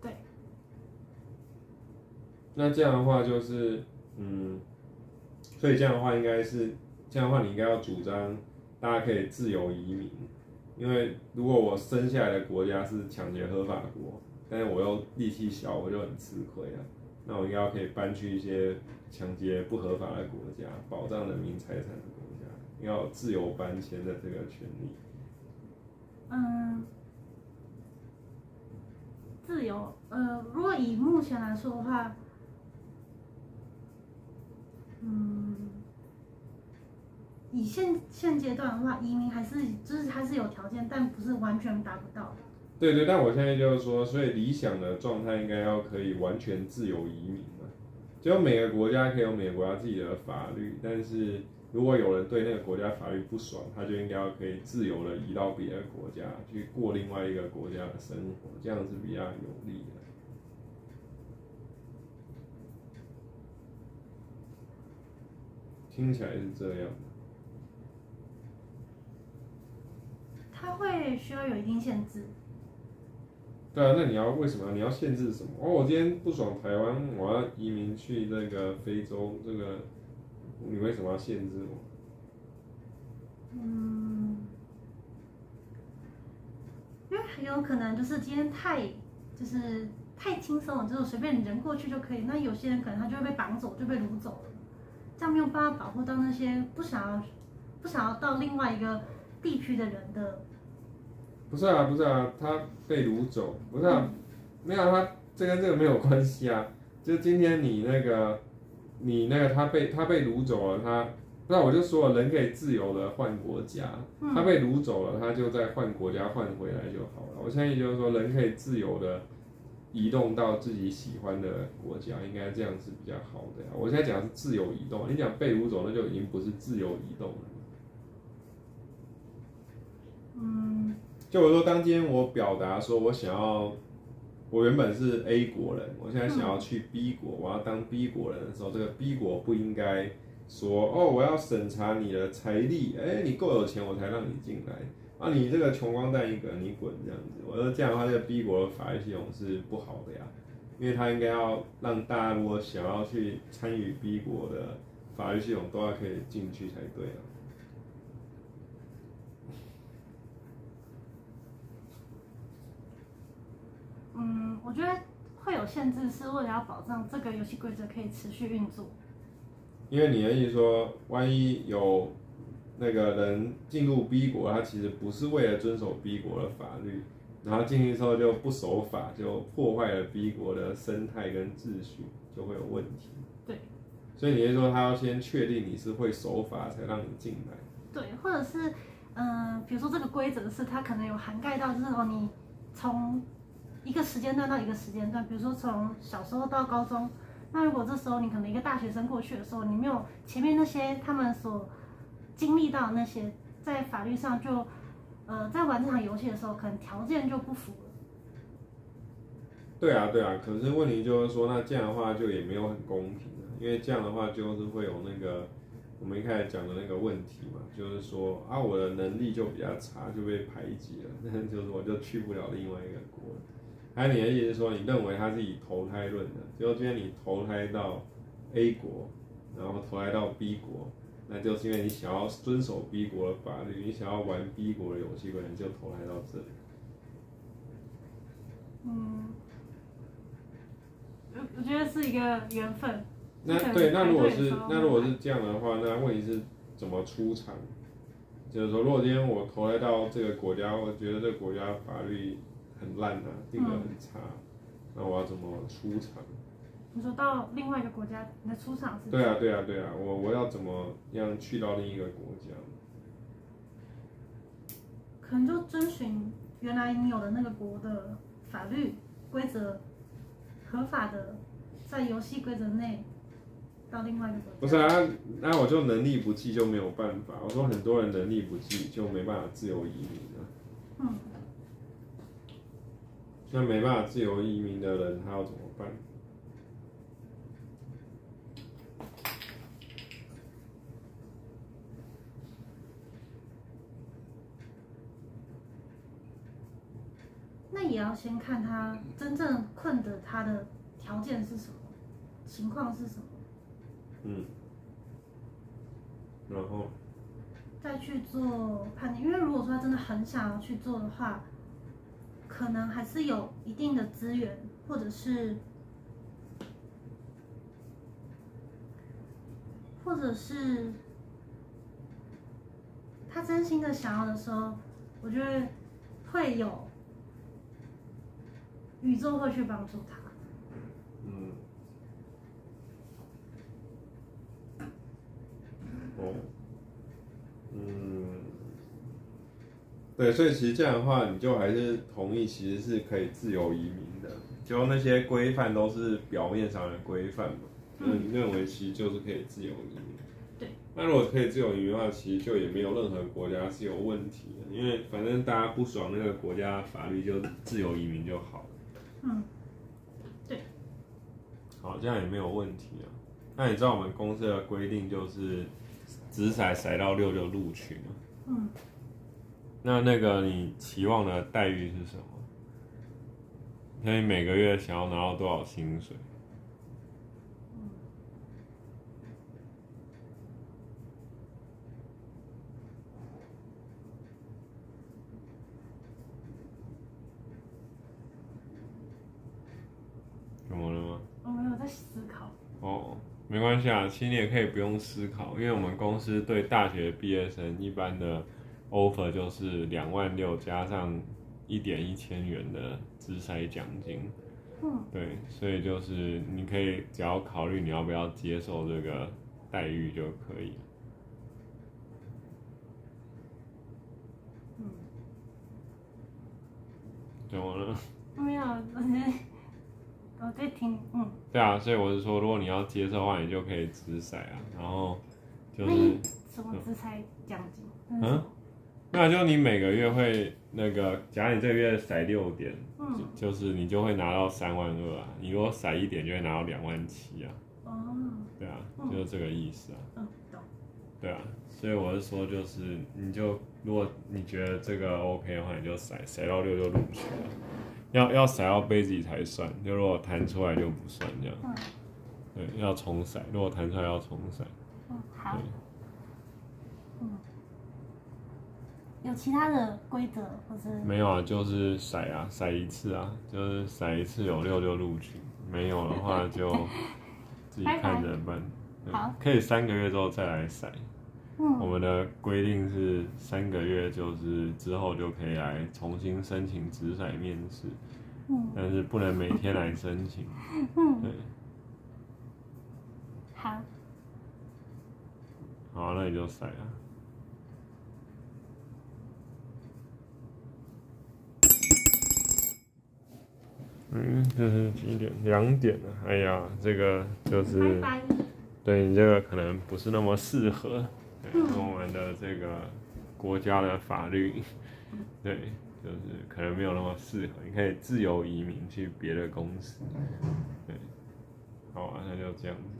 对。
那这样的话就是，嗯，所以这样的话应该是，这样的话你应该要主张大家可以自由移民，因为如果我生下来的国家是抢劫合法国，但是我又力气小，我就很吃亏啊。那我应该可以搬去一些抢劫不合法的国家，保障人民财产的国家，要有自由搬迁的这个权利。
嗯，自由，呃，如果以目前来说的话，嗯，以现现阶段的话，移民还是就是还是有条件，但不是完全达不到。
对对，但我现在就是说，所以理想的状态应该要可以完全自由移民嘛，就每个国家可以有每个国家自己的法律，但是如果有人对那个国家法律不爽，他就应该要可以自由的移到别的国家去过另外一个国家的生活，这样是比较有利的。听起来是这样。
它会需要有一定限制。
对啊，那你要为什么你要限制什么？哦，我今天不爽台湾，我要移民去那个非洲，这个你为什么要限制我？
嗯，因为很有可能就是今天太就是太轻松了，就是随便人过去就可以。那有些人可能他就会被绑走，就被掳走了，这样没有办法保护到那些不想要不想要到另外一个地区的人的。
不是啊，不是啊，他被掳走，不是啊，没有啊他这跟这个没有关系啊。就今天你那个，你那个他被他被掳走了，他那我就说了，人可以自由的换国家，他被掳走了，他就再换国家换回来就好了。我相信就是说，人可以自由的移动到自己喜欢的国家，应该这样是比较好的呀。我现在讲的是自由移动，你讲被掳走，那就已经不是自由移动了。
嗯，
就我说，当今天我表达说我想要，我原本是 A 国人，我现在想要去 B 国，我要当 B 国人的时候，这个 B 国不应该说哦，我要审查你的财力，哎，你够有钱我才让你进来，啊，你这个穷光蛋一个，你滚这样子。我说这样的话，这个 B 国的法律系统是不好的呀，因为他应该要让大家如果想要去参与 B 国的法律系统，都要可以进去才对啊。
嗯，我觉得会有限制，是为了要保障这个游戏规则可以持续运作。
因为你的意思说，万一有那个人进入 B 国，他其实不是为了遵守 B 国的法律，然后进去之后就不守法，就破坏了 B 国的生态跟秩序，就会有问题。
对。
所以你是说，他要先确定你是会守法，才让你进来？
对，或者是，嗯、比如说这个规则是它可能有涵盖到，就是哦，你从一个时间段到一个时间段，比如说从小时候到高中，那如果这时候你可能一个大学生过去的时候，你没有前面那些他们所经历到的那些，在法律上就，呃，在玩这场游戏的时候，可能条件就不符了。
对啊，对啊。可是问题就是说，那这样的话就也没有很公平啊，因为这样的话就是会有那个我们一开始讲的那个问题嘛，就是说啊，我的能力就比较差，就被排挤了，那 就是我就去不了另外一个国。还有你的意思是说，你认为他是以投胎论的，结果今天你投胎到 A 国，然后投胎到 B 国，那就是因为你想要遵守 B 国的法律，你想要玩 B 国的游戏规则，你就投胎到这里。
嗯，我我觉得是一个缘分。
那
可能
对，那如果是那如果是这样的话，那问题是怎么出场？就是说，如果今天我投胎到这个国家，我觉得这个国家法律很烂啊，定得很差，那我要怎么出场？
你说到另外一个国家，你的出场是？
对啊，对啊，对啊，我我要怎么样去到另一个国家？
可能就遵循原来你有的那个国的法律规则，合法的在游戏规则内到另外一个国家。
不是啊，那我就能力不济就没有办法。我说很多人能力不济就没办法自由移民啊。
嗯，
那没办法自由移民的人，他要怎么办？
那也要先看他真正困的他的条件是什么，情况是什么，
嗯，然后
再去做判定。因为如果说他真的很想要去做的话，可能还是有一定的资源，或者是，或者是他真心的想要的时候，我觉得会有宇宙会去帮助他。
嗯，哦，嗯，对，所以其实这样的话，你就还是同意，其实是可以自由移民的，就那些规范都是表面上的规范嘛，就是你认为其实就是可以自由移民。
对。
那如果可以自由移民的话，其实就也没有任何国家是有问题的，因为反正大家不爽那个国家法律，就自由移民就好了。
嗯，
好，这样也没有问题啊。那你知道我们公司的规定就是，直骰骰到六就录取嘛？
嗯，
那那个你期望的待遇是什么？那你每个月想要拿到多少薪水？怎么了吗？
我没有在思考。
哦，没关系啊，其实你也可以不用思考，因为我们公司对大学毕业生一般的 offer 就是两万六加上一点一千元的资筛奖金。
嗯，
对，所以就是你可以只要考虑你要不要接受这个待遇就可以了。
嗯，
怎么了？
没有，我是我在听，嗯，
对啊，所以我是说，如果你要接受的话，你就可以直筛啊，然后就是
什么资财奖金？
嗯
么，
那就你每个月会那个，假如你这个月甩六点，
嗯，
就就是你就会拿到三万二啊，你如果甩一点就会拿到两万七啊，
哦，
对啊，
嗯。
就是这个意思啊，
嗯，懂，
对啊，所以我是说，就是你就如果你觉得这个 OK 的话，你就甩甩到六就录取了，要要甩到杯子才算，就如果弹出来就不算这样，
嗯，
对，要重甩，如果弹出来要重甩，
嗯，好。
对，
嗯，有其他的规则或是
没有啊，就是筛啊，筛一次啊，就是筛一次有六六录取，没有的话就 自己看着办。
好
可以三个月之后再来筛。我
嗯
们的规定是三个月，就是之后就可以来重新申请直筛面试，
嗯
但是不能每天来申请。
嗯，
对，
好，
好，那你就筛啊。嗯，这是几点？两点了。哎呀，这个就是对你这个可能不是那么适合，对我们的这个国家的法律，对，就是可能没有那么适合。你可以自由移民去别的公司，对，好啊，那就这样子。